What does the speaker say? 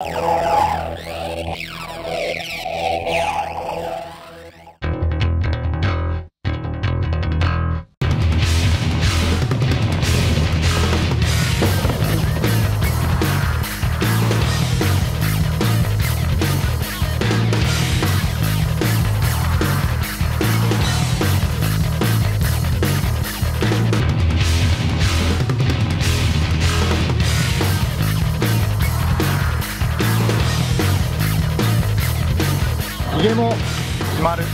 Oh, ひげも決まる。